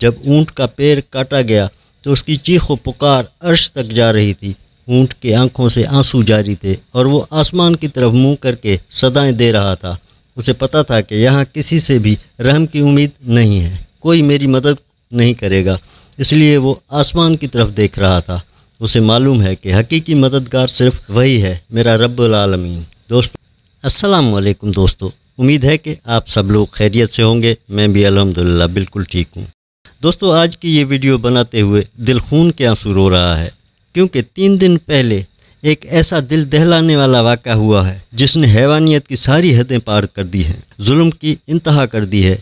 जब ऊँट का पैर काटा गया तो उसकी चीख पुकार अर्श तक जा रही थी। ऊँट के आँखों से आँसू जारी थे और वो आसमान की तरफ़ मुँह करके सदाएँ दे रहा था। उसे पता था कि यहाँ किसी से भी रहम की उम्मीद नहीं है। कोई मेरी मदद नहीं करेगा, इसलिए वो आसमान की तरफ़ देख रहा था। उसे मालूम है कि हकीकी मददगार सिर्फ़ वही है, मेरा रबालमीन दोस्तों, अस्सलाम वालेकुम दोस्तों। उम्मीद है कि आप सब लोग खैरियत से होंगे, मैं भी अलहमदिल्ला बिल्कुल ठीक हूँ। दोस्तों, आज की ये वीडियो बनाते हुए दिल खून के आँसू रो रहा है, क्योंकि तीन दिन पहले एक ऐसा दिल दहलाने वाला वाक़ा हुआ है, जिसने हैवानियत की सारी हदें पार कर दी हैं, जुल्म की इंतहा कर दी है।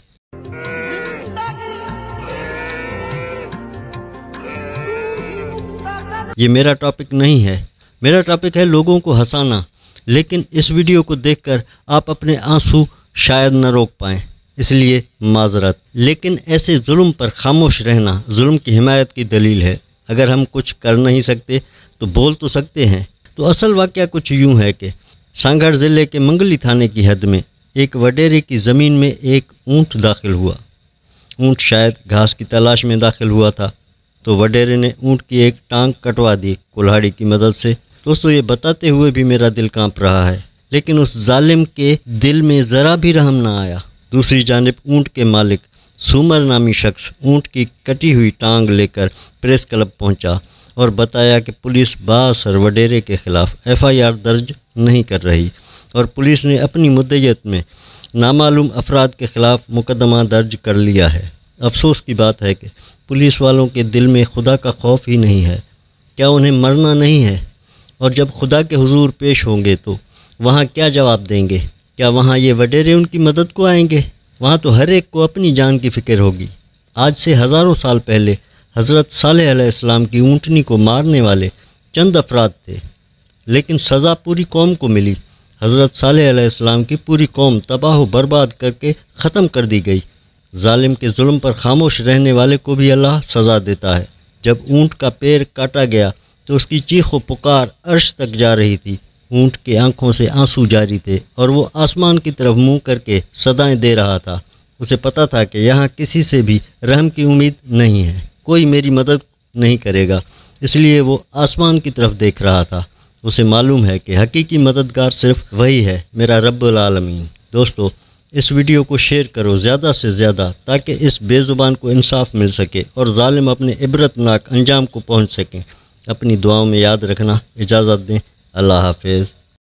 ये मेरा टॉपिक नहीं है। मेरा टॉपिक है लोगों को हंसाना, लेकिन इस वीडियो को देखकर आप अपने आँसू शायद न रोक पाएँ। इसलिए माजरत। लेकिन ऐसे जुल्म पर खामोश रहना जुल्म की हिमायत की दलील है। अगर हम कुछ कर नहीं सकते तो बोल तो सकते हैं। तो असल वाक़ कुछ यूँ है कि सांगढ़ ज़िले के मंगली थाने की हद में एक वडेरे की ज़मीन में एक ऊँट दाखिल हुआ। ऊँट शायद घास की तलाश में दाखिल हुआ था। तो वडेरे ने ऊँट की एक टांग कटवा दी कुल्हाड़ी की मदद से। दोस्तों, ये बताते हुए भी मेरा दिल काँप रहा है। लेकिन उस जालिम के दिल में ज़रा भी रहम ना आया। दूसरी जानब ऊँट के मालिक सूमर नामी शख्स ऊँट की कटी हुई टांग लेकर प्रेस क्लब पहुँचा और बताया कि पुलिस बासर वडेरे के ख़िलाफ़ एफआईआर दर्ज नहीं कर रही और पुलिस ने अपनी मुद्दत में नामालूम अफराद के ख़िलाफ़ मुकदमा दर्ज कर लिया है। अफसोस की बात है कि पुलिस वालों के दिल में खुदा का खौफ ही नहीं है। क्या उन्हें मरना नहीं है? और जब खुदा के हुजूर पेश होंगे तो वहाँ क्या जवाब देंगे? क्या वहाँ ये वडेरे उनकी मदद को आएँगे? वहाँ तो हर एक को अपनी जान की फ़िक्र होगी। आज से हज़ारों साल पहले हज़रत साल की ऊँटनी को मारने वाले चंद अफराद थे। लेकिन सज़ा पूरी कौम को मिली। हज़रत साल की पूरी कौम तबाह बर्बाद करके ख़त्म कर दी गई। ालिम के जुल्म पर खामोश रहने वाले को भी अल्लाह सज़ा देता है। जब ऊँट का पैर काटा गया तो उसकी चीख व पुकार अर्श तक जा रही थी। ऊँट के आँखों से आँसू जारी थे और वो आसमान की तरफ़ मुँह करके सदाएँ दे रहा था। उसे पता था कि यहाँ किसी से भी रहम की उम्मीद नहीं है। कोई मेरी मदद नहीं करेगा, इसलिए वो आसमान की तरफ़ देख रहा था। उसे मालूम है कि हकीकी मददगार सिर्फ़ वही है, मेरा रब्बुल आलमीन। दोस्तों, इस वीडियो को शेयर करो ज़्यादा से ज़्यादा, ताकि इस बेज़ुबान को इंसाफ मिल सके और ालिम अपने इबरतनाक अंजाम को पहुँच सकें। अपनी दुआओं में याद रखना, इजाज़त दें। अल्लाह हाफिज़।